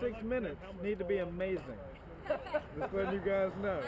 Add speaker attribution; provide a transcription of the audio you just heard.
Speaker 1: Six minutes need to be amazing. Just letting you guys know.